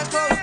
eyes closed.